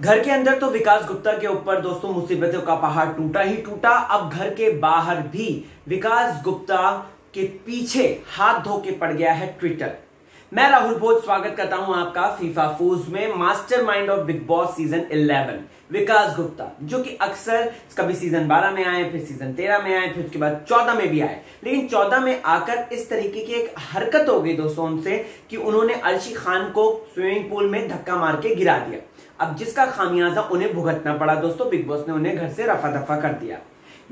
घर के अंदर तो विकास गुप्ता के ऊपर दोस्तों मुसीबतों का पहाड़ टूटा ही टूटा, अब घर के बाहर भी विकास गुप्ता के पीछे हाथ धो के पड़ गया है ट्विटर मैं राहुल भोज, स्वागत करता हूँ आपका फीफा फूज में mastermind of Bigg Boss season 11 Vikas Gupta, जो कि अक्सर कभी सीज़न 12 में आए, फिर सीज़न 13 में आए, फिर उसके बाद 14 में भी आए। लेकिन 14 में आकर इस तरीके की एक हरकत हो गई दोस्तों उनसे कि उन्होंने अर्शी खान को स्विमिंग पूल में धक्का मार के गिरा दिया। अब जिसका खामियाजा उन्हें भुगतना पड़ा दोस्तों बिग बॉस ने उन्हें घर से रफा दफ़ा कर दिया।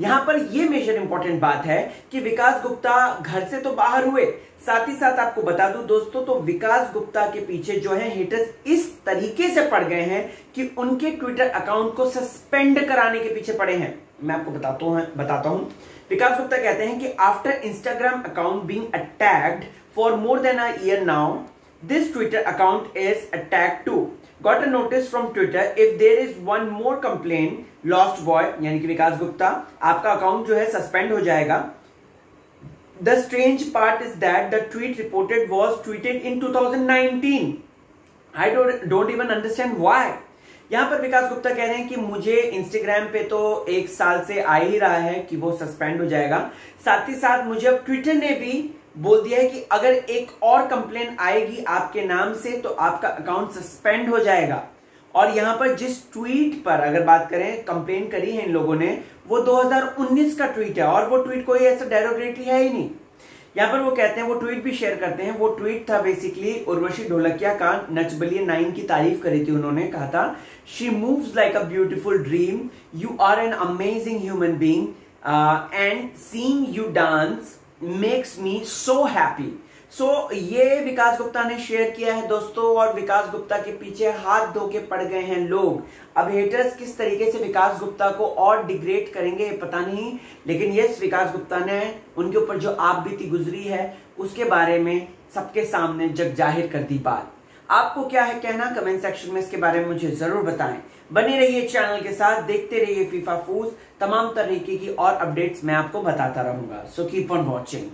यहाँ पर यह मेजर इंपॉर्टेंट बात है कि विकास गुप्ता घर से तो बाहर हुए साथ ही साथ आपको बता दूँ, दोस्तों तो विकास गुप्ता के पीछे जो है हेटर्स इस तरीके से पड़ गए हैं कि उनके ट्विटर अकाउंट को सस्पेंड कराने के पीछे पड़े हैं। मैं आपको बताता हूँ बताता हूँ। विकास गुप्ता कहते हैं कि after Instagram account being attacked for more than a year now this Twitter account is attack to got a notice from Twitter, if there is one more complaint, lost boy, यानी कि विकास गुप्ता, आपका अकाउंट जो है suspend हो जाएगा। The strange part is that the tweet reported was tweeted in 2019 I don't even understand why यहाँ पर विकास गुप्ता कह रहे हैं कि मुझे इंस्टाग्राम पे तो एक साल से आ ही रहा है कि वो सस्पेंड हो जाएगा। साथ ही साथ मुझे अब ट्विटर ने भी बोल दिया है कि अगर एक और कंप्लेन आएगी आपके नाम से तो आपका अकाउंट सस्पेंड हो जाएगा। और यहाँ पर जिस ट्वीट पर अगर बात करें कंप्लेन करी है इन लोगों ने, वो 2019 का ट्वीट है और वो ट्वीट कोई ऐसा डेरोग्रेटली है ही नहीं। यहाँ पर वो कहते हैं, वो ट्वीट भी शेयर करते हैं, वो ट्वीट था बेसिकली उर्वशी ढोलकिया का, नचबलिए नाइन की तारीफ़ करी थी उन्होंने, कहा था she moves like a beautiful dream you are an amazing human being and seeing you dance makes me so happy so so, ये विकास गुप्ता ने शेयर किया है दोस्तों और विकास गुप्ता के पीछे हाथ धो के पड़ गए हैं लोग। अब हेटर्स किस तरीके से विकास गुप्ता को और डिग्रेड करेंगे ये पता नहीं लेकिन ये विकास गुप्ता ने उनके ऊपर जो आप बीती गुजरी है उसके बारे में सबके सामने जग ज़ाहिर कर दी बात। आपको क्या है कहना? कमेंट सेक्शन में इसके बारे में मुझे ज़रूर बताएँ। बने रहिए चैनल के साथ देखते रहिए फीफा फूज तमाम तरीके की और अपडेट्स मैं आपको बताता रहूँगा। So keep on watching